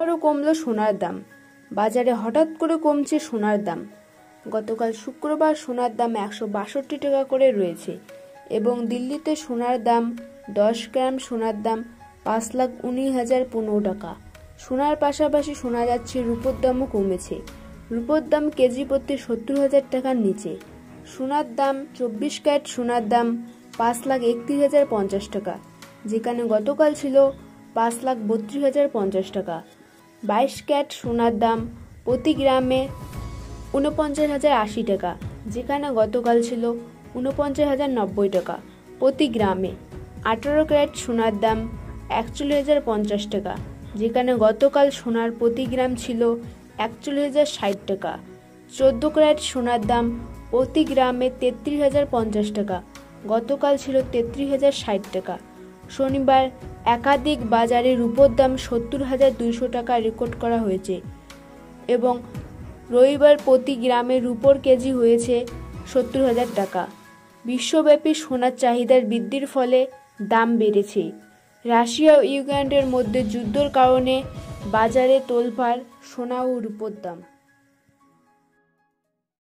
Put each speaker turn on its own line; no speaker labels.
আবারও কমল সোনার দাম। বাজারে হঠাৎ করে কমছে সোনার দাম। গতকাল শুক্রবার সোনার দাম একশো বাষট্টি টাকা করে রয়েছে এবং দিল্লিতে সোনার দাম দশ গ্রাম, সোনার দাম পাঁচ লাখ উনিশ হাজার পনেরো টাকা। সোনার পাশাপাশি শোনা যাচ্ছে রূপোর দামও কমেছে। রূপোর দাম কেজি প্রতি সত্তর হাজার টাকার নিচে। সোনার দাম চব্বিশ ক্যারেট, সোনার দাম পাঁচ লাখ একত্রিশ হাজার পঞ্চাশ টাকা, যেখানে গতকাল ছিল পাঁচ লাখ বত্রিশ হাজার পঞ্চাশ টাকা। বাইশ ক্যারেট সোনার দাম প্রতি গ্রামে ঊনপঞ্চাশ হাজার আশি টাকা। যেখানে গতকাল ছিল ঊনপঞ্চাশ হাজার নব্বই টাকা। প্রতি গ্রামে আঠারো ক্যারেট সোনার দাম একচল্লিশ হাজার পঞ্চাশ টাকা। যেখানে গতকাল সোনার প্রতি গ্রাম ছিল একচল্লিশ হাজার ষাট টাকা। চোদ্দ ক্যারেট সোনার দাম প্রতি গ্রামে তেত্রিশ হাজার পঞ্চাশ টাকা। গতকাল ছিল তেত্রিশ হাজার ষাট টাকা। শনিবার একাধিক বাজারে রূপোর দাম সত্তর হাজার দুইশো টাকা রেকর্ড করা হয়েছে এবং রবিবার প্রতি গ্রামে রুপোর কেজি হয়েছে সত্তর হাজার টাকা। বিশ্বব্যাপী সোনার চাহিদার বৃদ্ধির ফলে দাম বেড়েছে। রাশিয়া ও ইউক্রেনের মধ্যে যুদ্ধের কারণে বাজারে তোলপাড়, সোনা ও রূপোর দাম।